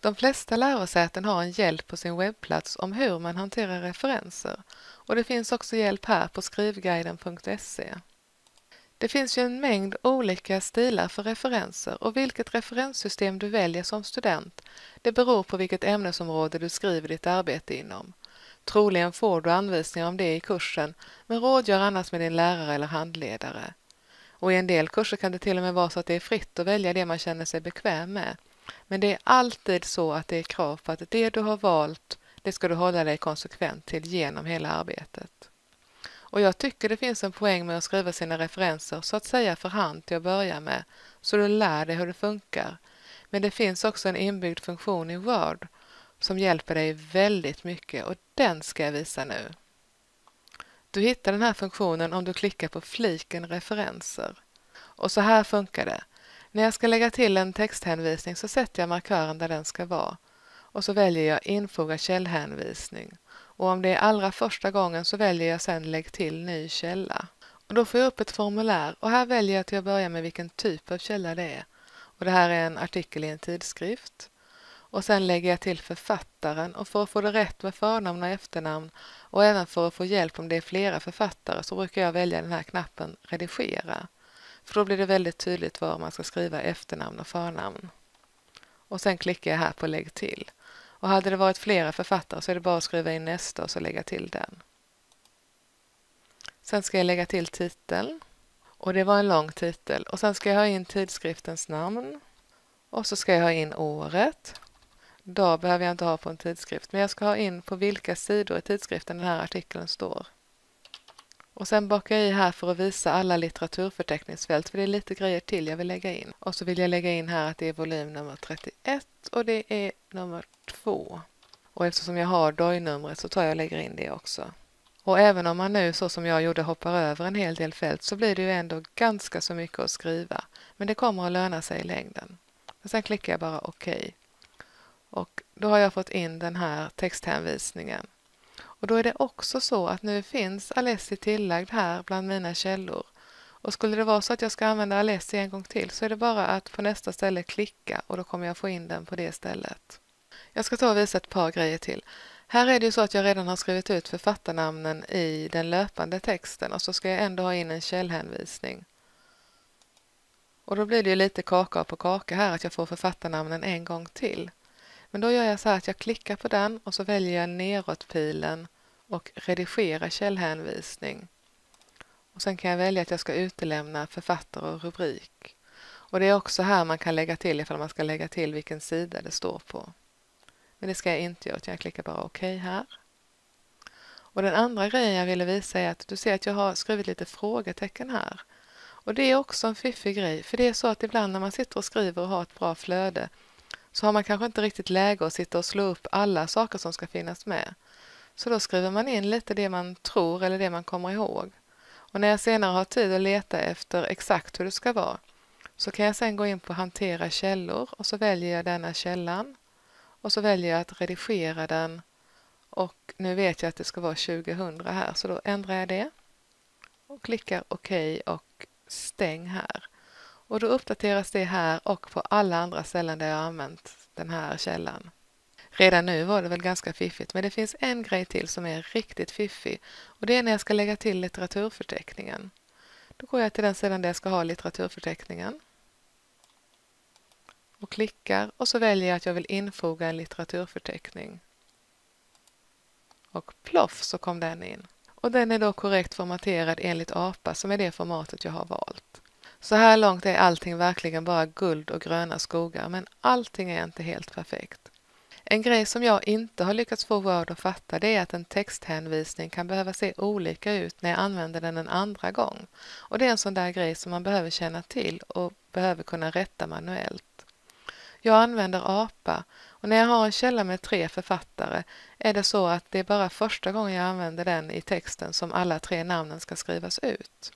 De flesta lärosäten har en hjälp på sin webbplats om hur man hanterar referenser och det finns också hjälp här på skrivguiden.se. Det finns ju en mängd olika stilar för referenser och vilket referenssystem du väljer som student det beror på vilket ämnesområde du skriver ditt arbete inom. Troligen får du anvisningar om det i kursen men rådgör annars med din lärare eller handledare. Och i en del kurser kan det till och med vara så att det är fritt att välja det man känner sig bekväm med. Men det är alltid så att det är krav på att det du har valt, det ska du hålla dig konsekvent till genom hela arbetet. Och jag tycker det finns en poäng med att skriva sina referenser så att säga för hand till att börja med, så du lär dig hur det funkar. Men det finns också en inbyggd funktion i Word som hjälper dig väldigt mycket och den ska jag visa nu. Du hittar den här funktionen om du klickar på fliken referenser. Och så här funkar det. När jag ska lägga till en texthänvisning så sätter jag markören där den ska vara. Och så väljer jag infoga källhänvisning. Och om det är allra första gången så väljer jag sedan lägg till ny källa. Och då får jag upp ett formulär och här väljer jag till att börja med vilken typ av källa det är. Och det här är en artikel i en tidskrift. Och sen lägger jag till författaren och för att få det rätt med förnamn och efternamn och även för att få hjälp om det är flera författare så brukar jag välja den här knappen redigera. För då blir det väldigt tydligt var man ska skriva efternamn och förnamn. Och sen klickar jag här på lägg till. Och hade det varit flera författare så är det bara att skriva in nästa och så lägga till den. Sen ska jag lägga till titeln. Och det var en lång titel. Och sen ska jag ha in tidskriftens namn. Och så ska jag ha in året. Dag behöver jag inte ha på en tidskrift, men jag ska ha in på vilka sidor i tidskriften den här artikeln står. Och sen bakar jag i här för att visa alla litteraturförteckningsfält, för det är lite grejer till jag vill lägga in. Och så vill jag lägga in här att det är volym nummer 31 och det är nummer 2. Och eftersom jag har DOI-numret så tar jag och lägger in det också. Och även om man nu så som jag gjorde hoppar över en hel del fält så blir det ju ändå ganska så mycket att skriva. Men det kommer att löna sig i längden. Och sen klickar jag bara OK. Och då har jag fått in den här texthänvisningen. Och då är det också så att nu finns Alessi tillagd här bland mina källor. Och skulle det vara så att jag ska använda Alessi en gång till så är det bara att på nästa ställe klicka och då kommer jag få in den på det stället. Jag ska ta och visa ett par grejer till. Här är det ju så att jag redan har skrivit ut författarnamnen i den löpande texten och så ska jag ändå ha in en källhänvisning. Och då blir det ju lite kaka på kaka här att jag får författarnamnen en gång till. Men då gör jag så här att jag klickar på den och så väljer jag neråtpilen och redigera källhänvisning. Och sen kan jag välja att jag ska utelämna författare och rubrik. Och det är också här man kan lägga till ifall man ska lägga till vilken sida det står på. Men det ska jag inte göra, utan jag klickar bara OK här. Och den andra grejen jag ville visa är att du ser att jag har skrivit lite frågetecken här. Och det är också en fiffig grej, för det är så att ibland när man sitter och skriver och har ett bra flöde så har man kanske inte riktigt läge att sitta och slå upp alla saker som ska finnas med. Så då skriver man in lite det man tror eller det man kommer ihåg. Och när jag senare har tid att leta efter exakt hur det ska vara så kan jag sedan gå in på hantera källor och så väljer jag denna källan och så väljer jag att redigera den och nu vet jag att det ska vara 2000 här så då ändrar jag det och klickar OK och stäng här. Och då uppdateras det här och på alla andra ställen där jag använt den här källan. Redan nu var det väl ganska fiffigt, men det finns en grej till som är riktigt fiffig och det är när jag ska lägga till litteraturförteckningen. Då går jag till den sidan där jag ska ha litteraturförteckningen och klickar och så väljer jag att jag vill infoga en litteraturförteckning. Och ploff så kom den in. Och den är då korrekt formaterad enligt APA som är det formatet jag har valt. Så här långt är allting verkligen bara guld och gröna skogar, men allting är inte helt perfekt. En grej som jag inte har lyckats få Word att fatta det är att en texthänvisning kan behöva se olika ut när jag använder den en andra gång. Och det är en sån där grej som man behöver känna till och behöver kunna rätta manuellt. Jag använder APA och när jag har en källa med tre författare är det så att det är bara första gången jag använder den i texten som alla tre namnen ska skrivas ut.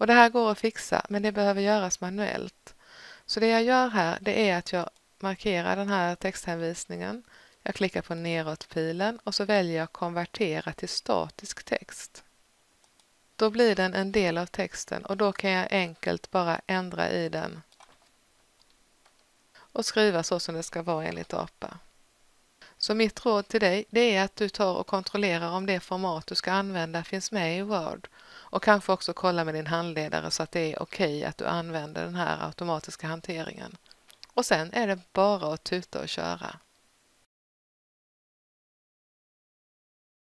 Och det här går att fixa, men det behöver göras manuellt. Så det jag gör här, det är att jag markerar den här texthänvisningen. Jag klickar på neråtpilen och så väljer jag konvertera till statisk text. Då blir den en del av texten och då kan jag enkelt bara ändra i den. och skriva så som det ska vara enligt APA. Så mitt råd till dig det är att du tar och kontrollerar om det format du ska använda finns med i Word och kanske också kolla med din handledare så att det är okej okay att du använder den här automatiska hanteringen. Och sen är det bara att tuta och köra.